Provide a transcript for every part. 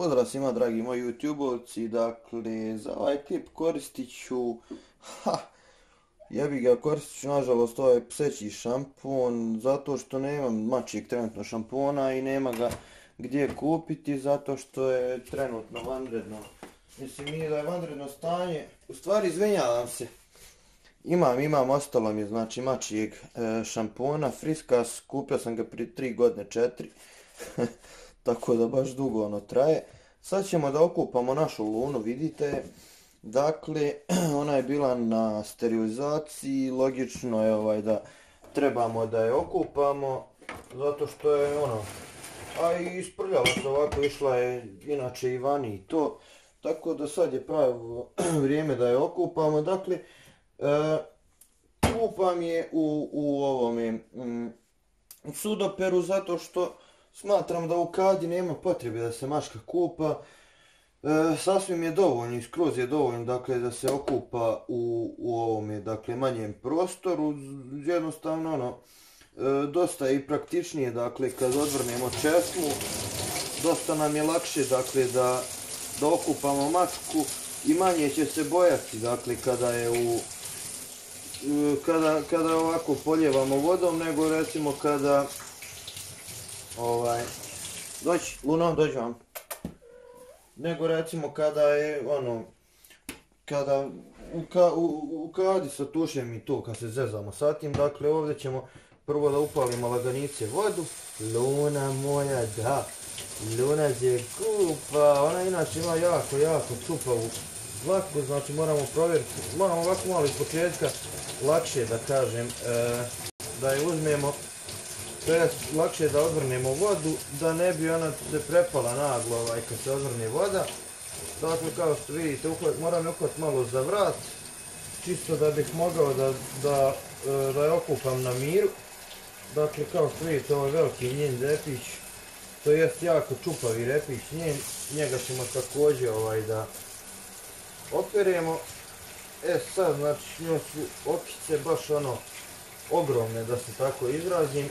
Pozdrav svima dragi moji youtube dakle za ovaj klip koristit ću, ha, jebi ga koristit ću nažalost ovaj pseći šampon zato što nemam mačijeg trenutno šampona i nema ga gdje kupiti zato što je trenutno vanredno. Mislim nije da je vanredno stanje, u stvari izvinjavam se. Imam, imam, ostalo mi znači mačijeg e, šampona, Friskas, kupio sam ga prije 3 godine, 4. tako da baš dugo ono traje. Sad ćemo da okupamo našu lunu, vidite. Dakle, ona je bila na sterilizaciji, logično je ovaj da trebamo da je okupamo, zato što je ono, a i isprljala se ovako, išla je inače i vani i to, tako da sad je pravo vrijeme da je okupamo, dakle, e, kupam je u, u ovome, mm, sudoperu zato što Smatram da u kadi nema potrebe da se maška kupa. E, sasvim je dovoljno, skroz je dovoljno dakle, da se okupa u, u ovome dakle, manjem prostoru. Jednostavno ono, e, dosta je i praktičnije dakle, kad odvrnemo česmu. Dosta nam je lakše dakle, da, da okupamo mačku i manje će se bojati dakle, kada je u e, kada, kada ovako poljevamo vodom nego recimo kada Ovaj, doći, Luno, dođi vam. Nego recimo kada je, ono, kada u, ka, u, u kadi sa tušem i to, kad se zezamo sa tim, dakle ovdje ćemo prvo da upalimo laganice vodu. Luna moja, da, Luna se kupa, ona inače ima jako, jako čupavu dlaku, znači moramo provjeriti, moramo ovako malo iz početka lakše da kažem, e, da je uzmemo to lakše da odvrnemo vodu, da ne bi ona se prepala naglo ovaj, kad se odvrne voda. Dakle, kao što vidite, moram je uhvat malo za vrat, čisto da bih mogao da, da, e, da je okupam na miru. Dakle, kao što vidite, ovo je veliki njen repić, to jest jako čupavi repić njen, njega ćemo također ovaj, da operemo. E sad, znači, njoj su okice baš ono ogromne, da se tako izrazim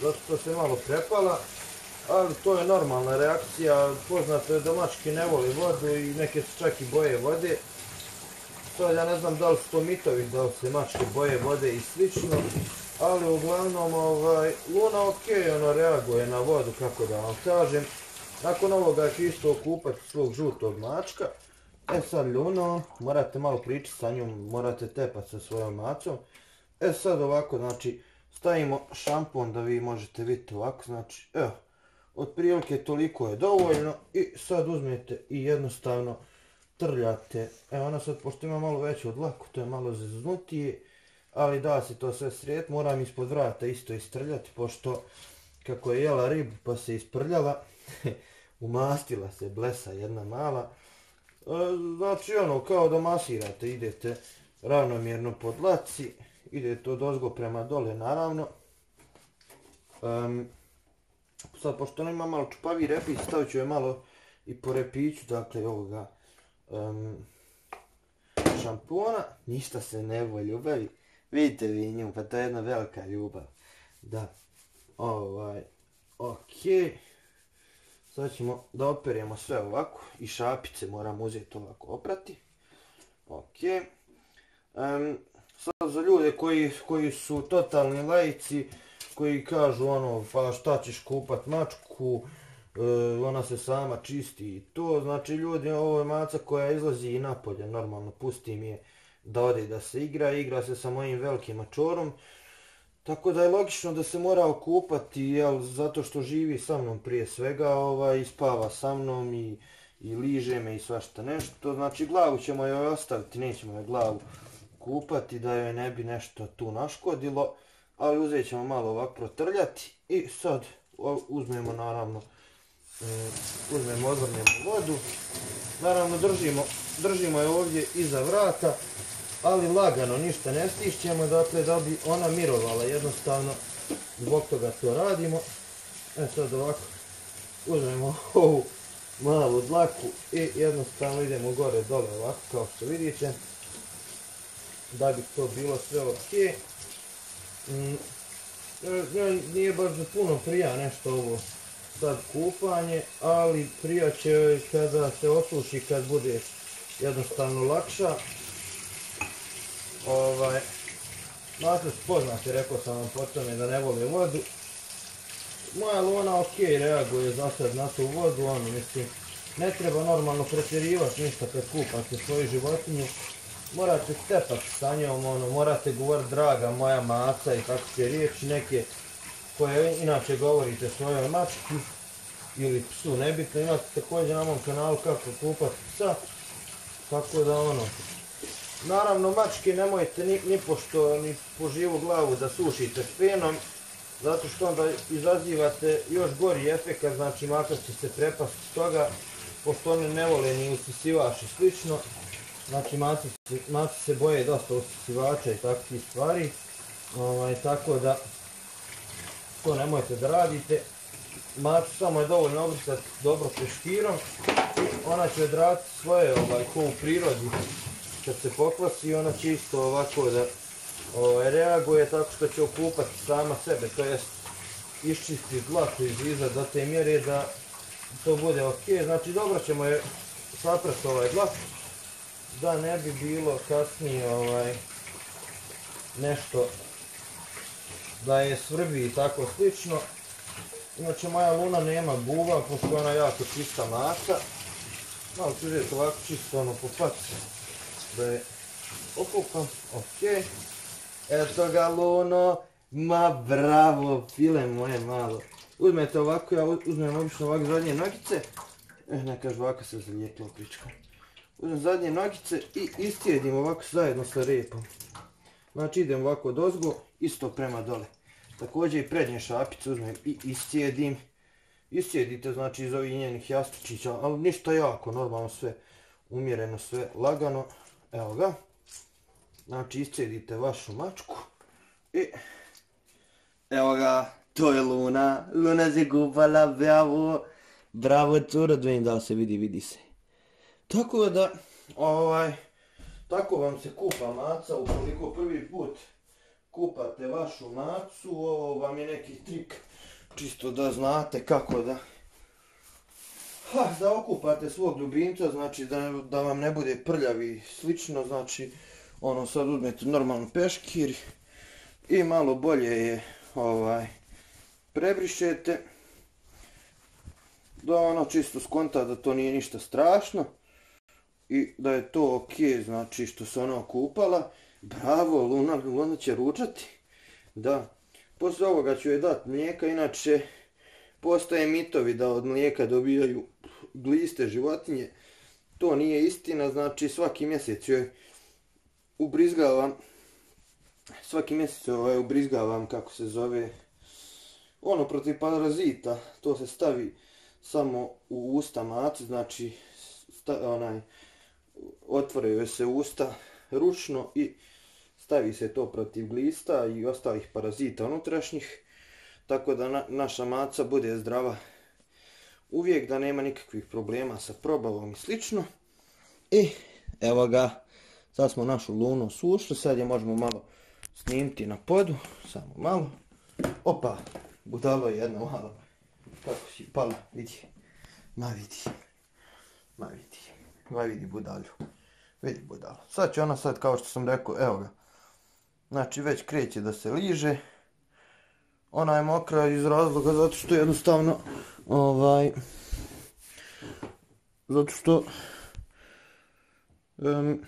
zato što se malo prepala, ali to je normalna reakcija, poznato je da mačke ne voli vodu i neke se čak i boje vode. Sad ja ne znam da li su to mitovi, da li se mačke boje vode i slično, ali uglavnom ovaj, Luna ok, ono reaguje na vodu, kako da vam kažem. Nakon ovoga ću isto okupati svog žutog mačka. E sad Luno, morate malo pričati sa njom, morate tepati sa svojom macom. E sad ovako, znači, stavimo šampon da vi možete vidjeti ovako, znači, evo, otprilike toliko je dovoljno i sad uzmete i jednostavno trljate, evo ona sad, pošto ima malo veću od laku, to je malo zeznutije, ali da se to sve srijeti, moram ispod vrata isto istrljati, pošto kako je jela ribu pa se isprljala, umastila se blesa jedna mala, e, znači ono, kao da masirate, idete ravnomjerno po dlaci, ide to dozgo prema dole naravno. Sad pošto ona ima malo čupavi repić, stavit ću je malo i po repiću, dakle ovoga šampona. Ništa se ne voj ljubavi. Vidite vi nju, pa to je jedna velika ljubav. Da, ovaj, okej. Sad ćemo da operemo sve ovako i šapice moramo uzeti ovako oprati. Okay. Um, sad za ljude koji, koji su totalni lajci, koji kažu ono, pa šta ćeš kupat mačku, e, ona se sama čisti i to, znači ljudi, ovo je maca koja izlazi i napolje, normalno, pustim je da ode da se igra, igra se sa mojim velikim mačorom, tako da je logično da se mora okupati, jel, zato što živi sa mnom prije svega, ovaj, spava sa mnom i, i liže me i svašta nešto, znači glavu ćemo joj ostaviti, nećemo joj glavu kupati da joj ne bi nešto tu naškodilo, ali uzet ćemo malo ovako protrljati i sad uzmemo naravno, e, uzmemo, odvrnemo vodu, naravno držimo, držimo je ovdje iza vrata, ali lagano, ništa ne stišćemo, dakle da bi ona mirovala, jednostavno zbog toga to radimo. E sad ovako, uzmemo ovu malu dlaku i jednostavno idemo gore dole ovako kao što vidite da bi to bilo sve ok. Mm, nije baš za puno prija nešto ovo sad kupanje, ali prija će kada se osuši, kad bude jednostavno lakša. Ovaj, Mato poznate, rekao sam vam po tome da ne vole vodu. Moja luna ok reaguje za sad na tu vodu, ono mislim, ne treba normalno pretjerivati ništa kad kupate svoju životinju. Morate stepati sa njom, ono, morate govoriti draga moja maca i takve riječi neke koje inače govorite svojoj mački ili psu, nebitno, imate također na mom kanalu kako kupati psa, tako da ono, naravno mačke nemojte ni, ni pošto ni po živu glavu da sušite penom, zato što onda izazivate još gori efekt, znači makar će se prepasti toga, pošto one ne vole ni usisivač i slično, znači maci, se boje dosta usisivača i takvih stvari, ovaj, tako da to nemojte da radite. Macu samo je dovoljno obrisati dobro peškirom ona će odraditi svoje ovaj, ko u prirodi kad se pokvasi ona će isto ovako da ovaj, reaguje tako što će okupati sama sebe, to jest iščistiti zlato izliza do te mjere da to bude ok. Znači dobro ćemo je saprati ovaj glas da ne bi bilo kasnije ovaj, nešto da je svrbi i tako slično. Inače moja luna nema buva, pošto ona jako čista masa. Malo ću ovako čisto ono po paci. Da je okupam, ok. Eto ga luno, ma bravo, file moje malo. Uzmete ovako, ja uzmem obično ovako zadnje nogice. Eh, ne kaže ovako se zalijetilo prička. Uzmem zadnje nogice i istijedim ovako zajedno sa repom. Znači idem ovako od ozgo, isto prema dole. Također i prednje šapice uzmem i iscijedim. Iscijedite znači iz ovih njenih jastučića, ali ništa jako, normalno sve umjereno, sve lagano. Evo ga. Znači iscijedite vašu mačku i evo ga, to je Luna. Luna se kupala, bravo. Bravo cura, da se vidi, vidi se. Tako da, ovaj, tako vam se kupa maca. Ukoliko prvi put kupate vašu macu, ovo vam je neki trik čisto da znate kako da ha, da okupate svog ljubimca, znači da, da vam ne bude prljavi slično, znači ono sad uzmete normalno peškir i malo bolje je ovaj prebrišete da ono čisto skonta da to nije ništa strašno i da je to ok, znači što se ona okupala Bravo, Luna, Luna će ručati. Da. Poslije ovoga ću joj dati mlijeka, inače postoje mitovi da od mlijeka dobijaju gliste životinje. To nije istina, znači svaki mjesec joj ubrizgavam, svaki mjesec ovaj ubrizgavam kako se zove, ono protiv parazita, to se stavi samo u usta maci, znači onaj, otvoraju se usta ručno i stavi se to protiv glista i ostalih parazita unutrašnjih, tako da naša maca bude zdrava uvijek, da nema nikakvih problema sa probavom i slično. I evo ga, sad smo našu lunu sušli, sad je možemo malo snimiti na podu, samo malo. Opa, budalo je jedno malo. Kako si pala, vidi. Ma vidi. Ma vidi. Ma vidi budalju. Vidi budalo. Sad će ona sad, kao što sam rekao, evo ga. Znači već kreće da se liže. Ona je mokra iz razloga zato što jednostavno ovaj zato što um,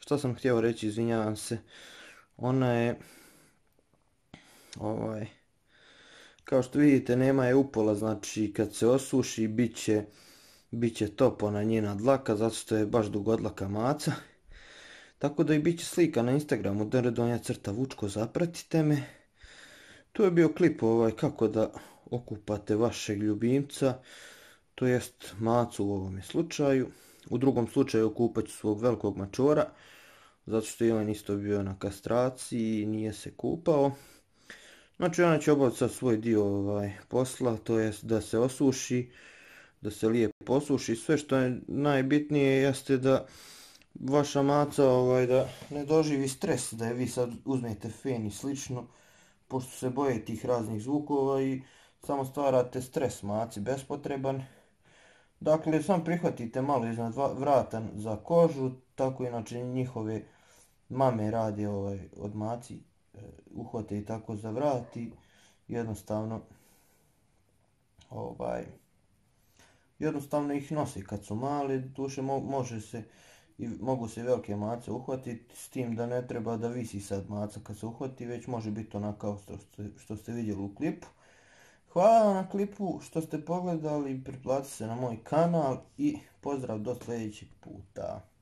što sam htio reći, izvinjavam se. Ona je ovaj kao što vidite nema je upola, znači kad se osuši bit će, bit će na njena dlaka zato što je baš dugodlaka maca. Tako da i bit će slika na Instagramu Donja crta Vučko, zapratite me. Tu je bio klip ovaj kako da okupate vašeg ljubimca, to jest macu u ovome slučaju. U drugom slučaju okupat ću svog velikog mačora, zato što je on isto bio na kastraciji i nije se kupao. Znači ona će obaviti sad svoj dio ovaj, posla, to jest da se osuši, da se lijepo posuši. Sve što je najbitnije jeste da vaša maca ovaj, da ne doživi stres, da je vi sad uzmete fen i slično, pošto se boje tih raznih zvukova i samo stvarate stres maci bespotreban. Dakle, sam prihvatite malo iznad vrata za kožu, tako inače njihove mame radi ovaj, od maci, e, uhvate i tako za vrati, jednostavno ovaj, jednostavno ih nosi kad su mali, duše može se i mogu se velike mace uhvatiti s tim da ne treba da visi sad maca kad se uhvati, već može biti onako kao što ste, što ste vidjeli u klipu. Hvala na klipu što ste pogledali, priplatite se na moj kanal i pozdrav do sljedećeg puta.